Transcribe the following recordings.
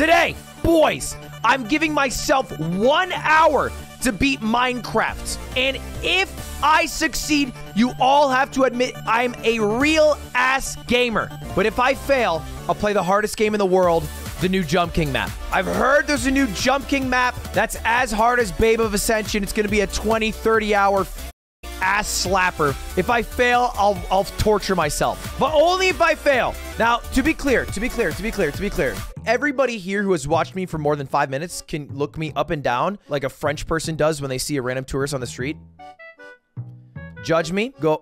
Today, boys, I'm giving myself one hour to beat Minecraft. And if I succeed, you all have to admit I'm a real ass gamer. But if I fail, I'll play the hardest game in the world, the new Jump King map. I've heard there's a new Jump King map that's as hard as Babe of Ascension. It's going to be a 20, 30 hour ass slapper. If I fail, I'll, I'll torture myself. But only if I fail. Now, to be clear, to be clear, to be clear, to be clear. Everybody here who has watched me for more than five minutes can look me up and down like a French person does when they see a random tourist on the street. Judge me, go,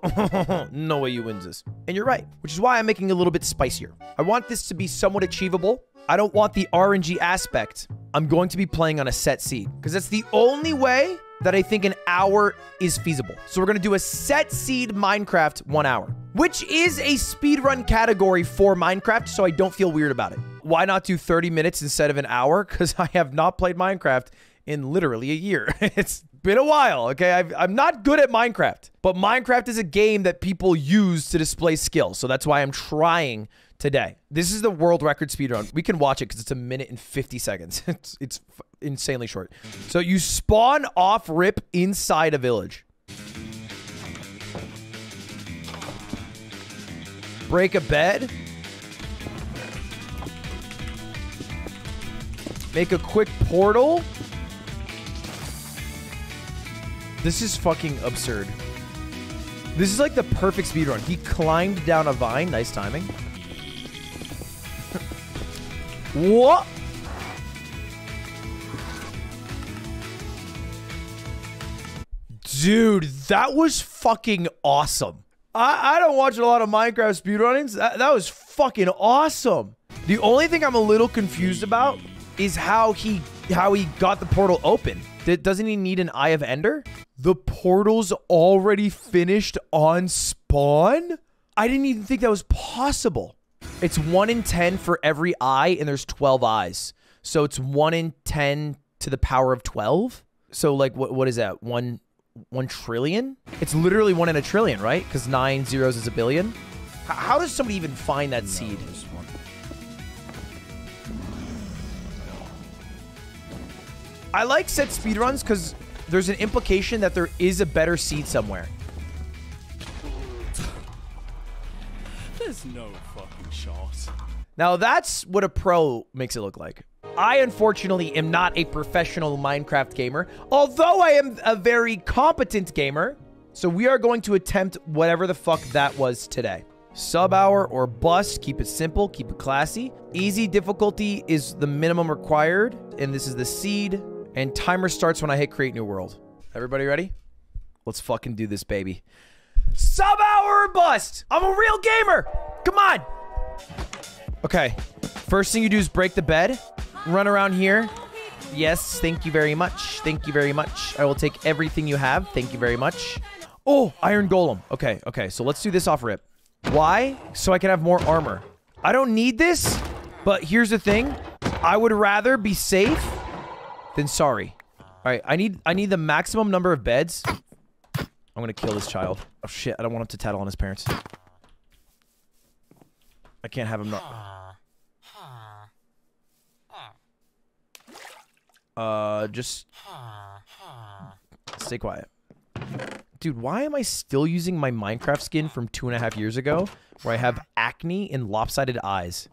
no way you wins this. And you're right, which is why I'm making it a little bit spicier. I want this to be somewhat achievable. I don't want the RNG aspect. I'm going to be playing on a set seed because that's the only way that I think an hour is feasible. So we're to do a set seed Minecraft one hour, which is a speedrun category for Minecraft, so I don't feel weird about it. Why not do 30 minutes instead of an hour? Because I have not played Minecraft in literally a year. it's been a while, okay? i am not good at Minecraft, but Minecraft is a game that people use to display skill. So that's why I'm trying today. This is the world record speedrun. We can watch it because it's a minute and 50 seconds. it's, it's insanely short. So you spawn off rip inside a village. Break a bed. Make a quick portal. This is fucking absurd. This is like the perfect speedrun. He climbed down a vine. Nice timing. what? Dude, that was fucking awesome. I, I don't watch a lot of Minecraft speedrunnings. That, that was fucking awesome. The only thing I'm a little confused about is how he how he got the portal open. Doesn't he need an Eye of Ender? The portal's already finished on spawn? I didn't even think that was possible. It's 1 in 10 for every eye, and there's 12 eyes. So it's 1 in 10 to the power of 12? So, like, what what is that? 1 1 trillion? It's literally 1 in a trillion, right? Because 9 zeros is a billion. H how does somebody even find that seed? I like set speedruns because there's an implication that there is a better seed somewhere. There's no fucking shot. Now that's what a pro makes it look like. I unfortunately am not a professional Minecraft gamer, although I am a very competent gamer. So we are going to attempt whatever the fuck that was today. Sub hour or bust, keep it simple, keep it classy. Easy difficulty is the minimum required, and this is the seed. And timer starts when I hit create new world. Everybody ready? Let's fucking do this, baby. Sub hour or bust. I'm a real gamer. Come on. Okay. First thing you do is break the bed. Run around here. Yes, thank you very much. Thank you very much. I will take everything you have. Thank you very much. Oh, iron golem. Okay, okay. So let's do this off rip. Why? So I can have more armor. I don't need this, but here's the thing. I would rather be safe than sorry. All right, I need I need the maximum number of beds. I'm gonna kill this child. Oh shit, I don't want him to tattle on his parents. I can't have him not. Uh, just stay quiet. Dude, why am I still using my Minecraft skin from two and a half years ago, where I have acne and lopsided eyes?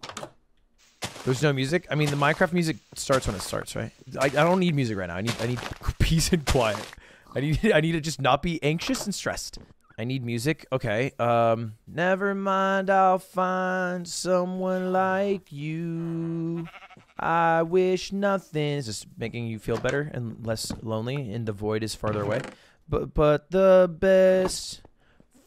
There's no music. I mean, the Minecraft music starts when it starts, right? I, I don't need music right now. I need I need peace and quiet. I need I need to just not be anxious and stressed. I need music. Okay. Um. Never mind. I'll find someone like you. I wish nothing is just making you feel better and less lonely, and the void is farther away. But but the best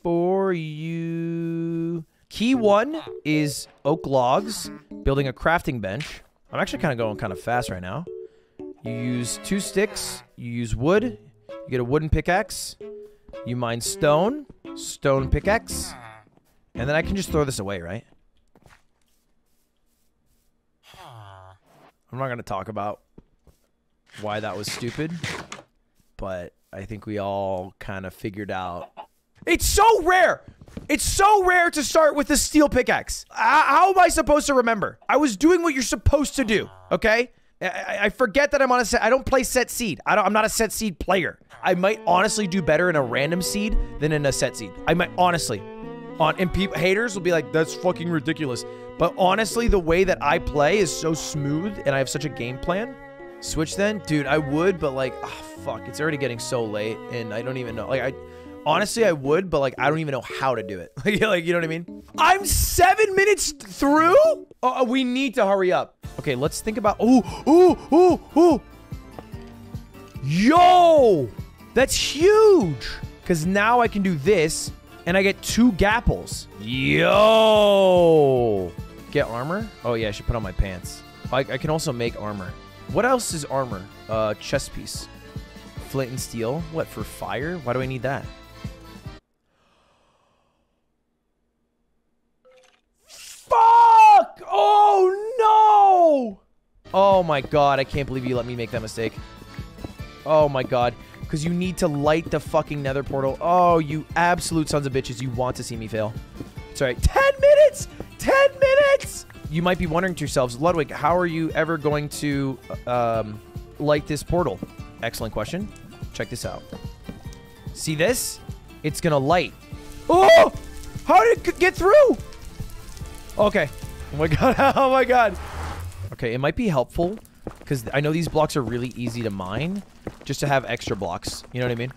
for you. Key one is oak logs, building a crafting bench. I'm actually kind of going kind of fast right now. You use two sticks, you use wood, you get a wooden pickaxe, you mine stone, stone pickaxe, and then I can just throw this away, right? I'm not going to talk about why that was stupid, but I think we all kind of figured out It's so rare. It's so rare to start with a steel pickaxe. How am I supposed to remember? I was doing what you're supposed to do, okay? I, I- forget that I'm on a set. I don't play set seed. I don't, I'm not a set seed player. I might honestly do better in a random seed than in a set seed. I might honestly. On and people haters will be like, that's fucking ridiculous. But honestly, the way that I play is so smooth and I have such a game plan. Switch then? Dude, I would, but like, ah, fuck, it's already getting so late and I don't even know. Like, I honestly, I would, but like, I don't even know how to do it. like, you know what I mean? I'm seven minutes through? Oh, we need to hurry up. Okay, let's think about. Ooh, ooh, ooh, ooh. Yo, that's huge. Because now I can do this and I get two gapples. Yo. Get armor? Oh, yeah, I should put on my pants. I, I can also make armor. What else is armor? Uh, chest piece. Flint and steel. What, for fire? Why do I need that? Fuck! Oh, no! Oh, my God. I can't believe you let me make that mistake. Oh, my God. Because you need to light the fucking nether portal. Oh, you absolute sons of bitches. You want to see me fail. It's all right. 10 minutes! 10 minutes! You might be wondering to yourselves, Ludwig, how are you ever going to um, light this portal? Excellent question. Check this out. See this? It's to light. Oh! How did it get through? Okay. Oh my god. Oh my god. Okay, it might be helpful because I know these blocks are really easy to mine just to have extra blocks. You know what I mean?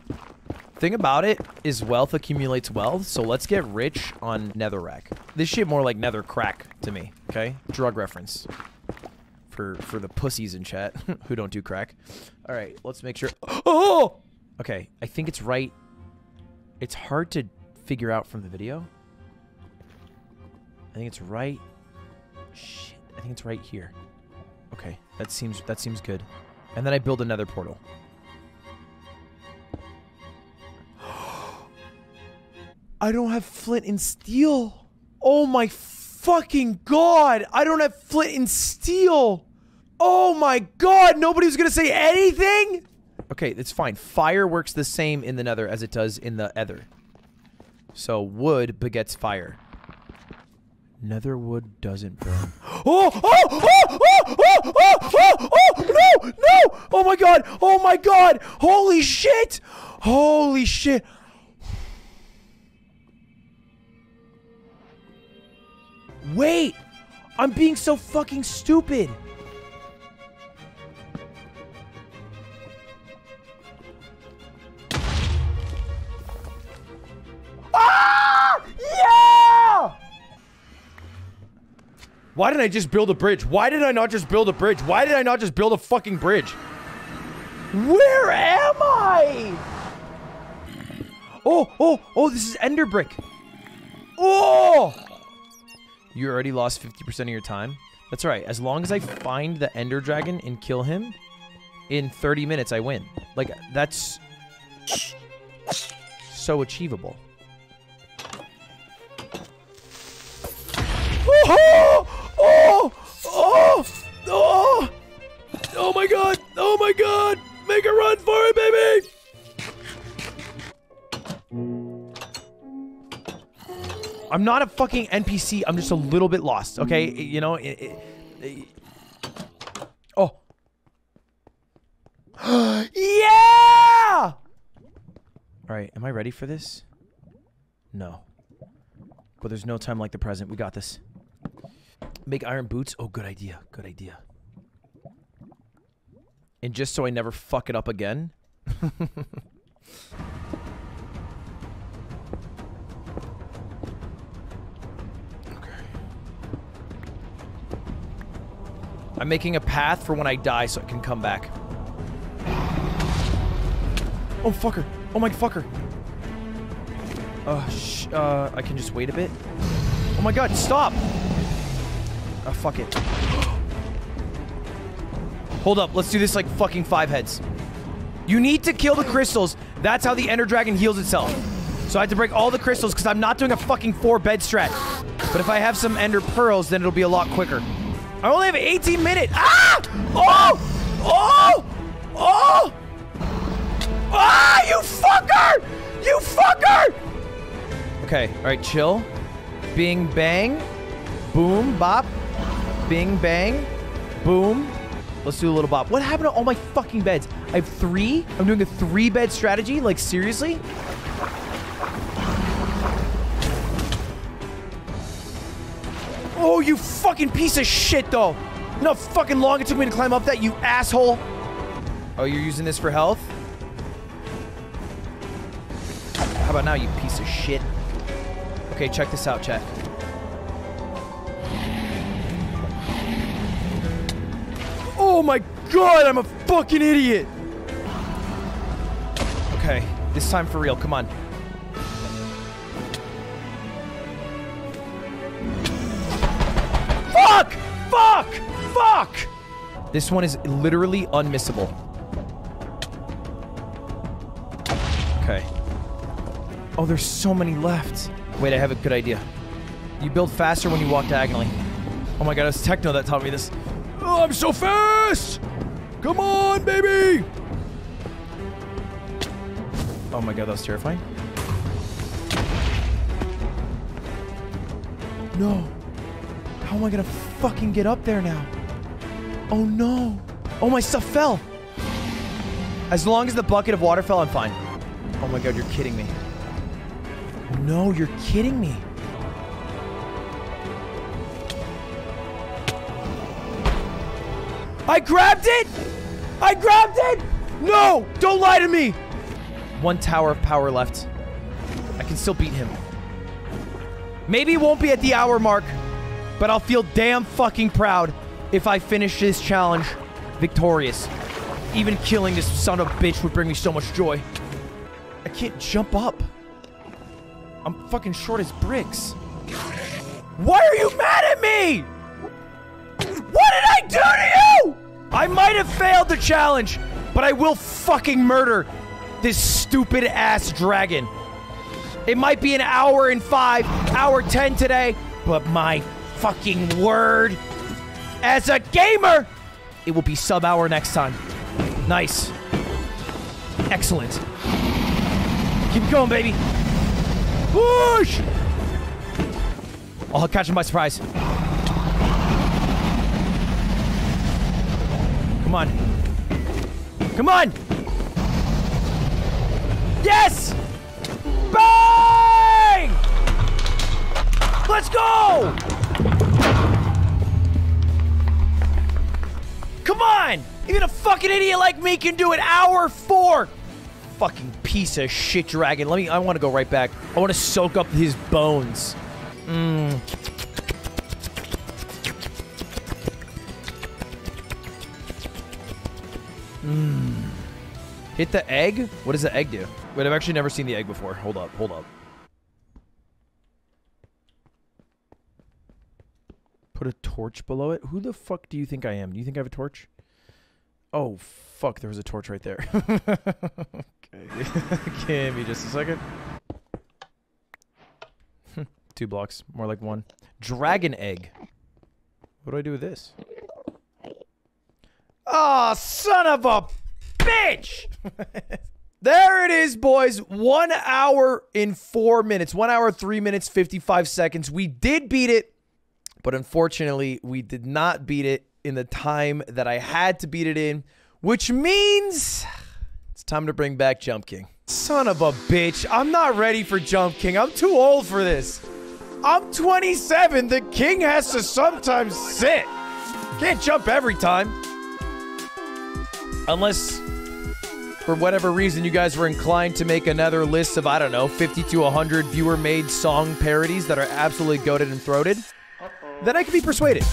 Thing about it is wealth accumulates wealth, so let's get rich on netherrack. This shit more like nether crack to me, okay? Drug reference. For for the pussies in chat who don't do crack. All right, let's make sure. Oh! Okay, I think it's right. It's hard to figure out from the video. I think it's right. Shit, I think it's right here. Okay, that seems that seems good. And then I build another portal. I don't have flint and steel. Oh my fucking god! I don't have flint and steel. Oh my god! Nobody's gonna say anything. Okay, it's fine. Fire works the same in the Nether as it does in the Ether. So wood begets fire. Nether wood doesn't burn. Oh, oh, oh, oh, oh, oh, oh, oh, oh, no, no! Oh my god! Oh my god! Holy shit! Holy shit! Wait! I'm being so fucking stupid! Ah! Yeah! Why didn't I just build a bridge? Why did I not just build a bridge? Why did I not just build a fucking bridge? Where am I? Oh, oh, oh, this is Ender Brick. Oh! You already lost 50% of your time? That's right. As long as I find the Ender Dragon and kill him, in 30 minutes I win. Like, that's so achievable. Oh! Oh! Oh! Oh! Oh my god! Oh my god! I'm not a fucking NPC. I'm just a little bit lost, okay? You know, it, it, it- oh. yeah! All right, am I ready for this? No. But there's no time like the present. We got this. Make iron boots? Oh, good idea. Good idea. And just so I never fuck it up again. I'm making a path for when I die so I can come back. Oh, fucker. Oh, my fucker. Uh, sh uh, I can just wait a bit. Oh my god, stop! Oh, fuck it. Hold up, let's do this like fucking five heads. You need to kill the crystals. That's how the Ender Dragon heals itself. So I have to break all the crystals because I'm not doing a fucking four bed strat. But if I have some Ender Pearls, then it'll be a lot quicker. I only have 18 minutes. Ah! Oh! Oh! Oh! Ah! You fucker! You fucker! Okay, all right, chill. Bing, bang. Boom, bop. Bing, bang. Boom. Let's do a little bop. What happened to all my fucking beds? I have three? I'm doing a three bed strategy? Like, seriously? Oh, you fucking piece of shit, though. You know how fucking long it took me to climb up that, you asshole? Oh, you're using this for health? How about now, you piece of shit? Okay, check this out, chat. Oh my god, I'm a fucking idiot! Okay, this time for real, come on. This one is literally unmissable. Okay. Oh, there's so many left. Wait, I have a good idea. You build faster when you walk diagonally. Oh my god, it's Techno that taught me this. Oh, I'm so fast! Come on, baby! Oh my god, that was terrifying. No. How am I gonna fucking get up there now? Oh no. Oh, my stuff fell. As long as the bucket of water fell, I'm fine. Oh my god, you're kidding me. No, you're kidding me. I grabbed it! I grabbed it! No! Don't lie to me! One tower of power left. I can still beat him. Maybe it won't be at the hour mark, but I'll feel damn fucking proud if I finish this challenge victorious. Even killing this son of a bitch would bring me so much joy. I can't jump up. I'm fucking short as bricks. Why are you mad at me? What did I do to you? I might have failed the challenge, but I will fucking murder this stupid ass dragon. It might be an hour and five, hour 10 today, but my fucking word. As a gamer, it will be sub hour next time. Nice. Excellent. Keep going, baby. Push! I'll catch him by surprise. Come on. Come on! Yes! Even a fucking idiot like me can do it. Hour four. Fucking piece of shit dragon. Let me. I want to go right back. I want to soak up his bones. Mmm. Mmm. Hit the egg? What does the egg do? Wait, I've actually never seen the egg before. Hold up, hold up. Put a torch below it? Who the fuck do you think I am? Do you think I have a torch? Oh, fuck, there was a torch right there. okay. Give me just a second. Two blocks, more like one. Dragon egg. What do I do with this? Oh, son of a bitch! there it is, boys. One hour in four minutes. One hour, three minutes, 55 seconds. We did beat it, but unfortunately, we did not beat it in the time that I had to beat it in, which means it's time to bring back Jump King. Son of a bitch. I'm not ready for Jump King. I'm too old for this. I'm 27. The king has to sometimes sit. Can't jump every time. Unless, for whatever reason, you guys were inclined to make another list of, I don't know, 50 to 100 viewer-made song parodies that are absolutely goaded and throated, then I could be persuaded.